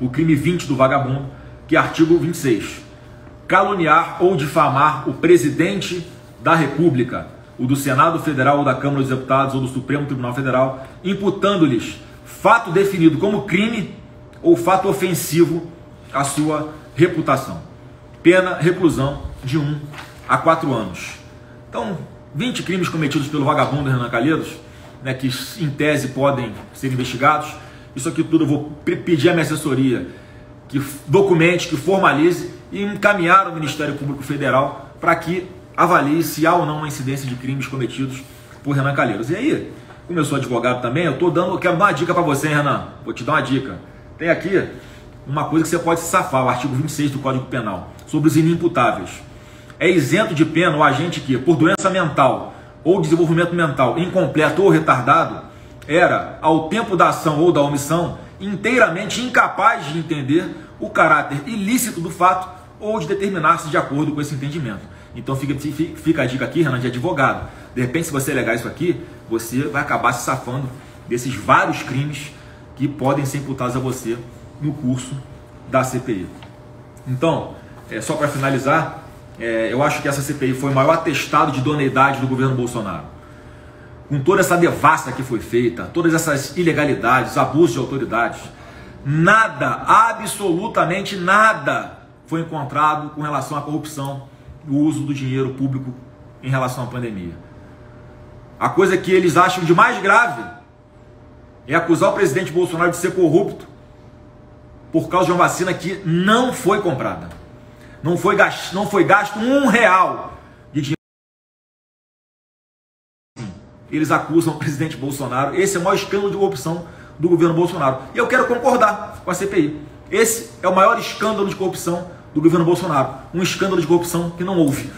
o crime 20 do vagabundo, que é artigo 26. Caluniar ou difamar o presidente da República, o do Senado Federal ou da Câmara dos Deputados ou do Supremo Tribunal Federal, imputando-lhes fato definido como crime ou fato ofensivo à sua reputação. Pena reclusão de 1 a 4 anos. Então, 20 crimes cometidos pelo vagabundo Renan Calheiros, né, que em tese podem ser investigados. Isso aqui tudo eu vou pedir à minha assessoria que documente, que formalize e encaminhar ao Ministério Público Federal para que avalie se há ou não uma incidência de crimes cometidos por Renan Calheiros. E aí, como eu sou advogado também, eu estou dando, eu quero dar uma dica para você, Renan. Vou te dar uma dica. Tem aqui uma coisa que você pode se safar, o artigo 26 do Código Penal, sobre os inimputáveis. É isento de pena o agente que, por doença mental ou desenvolvimento mental incompleto ou retardado, era, ao tempo da ação ou da omissão, inteiramente incapaz de entender o caráter ilícito do fato ou de determinar-se de acordo com esse entendimento. Então fica, fica a dica aqui, Renan, de advogado. De repente, se você legar isso aqui, você vai acabar se safando desses vários crimes que podem ser imputados a você no curso da CPI. Então, é, só para finalizar, é, eu acho que essa CPI foi o maior atestado de idoneidade do governo Bolsonaro. Com toda essa devassa que foi feita, todas essas ilegalidades, abusos de autoridades, nada, absolutamente nada foi encontrado com relação à corrupção o uso do dinheiro público em relação à pandemia. A coisa que eles acham de mais grave é acusar o presidente Bolsonaro de ser corrupto por causa de uma vacina que não foi comprada. Não foi gasto, não foi gasto um real Eles acusam o presidente Bolsonaro. Esse é o maior escândalo de corrupção do governo Bolsonaro. E eu quero concordar com a CPI. Esse é o maior escândalo de corrupção do governo Bolsonaro. Um escândalo de corrupção que não houve.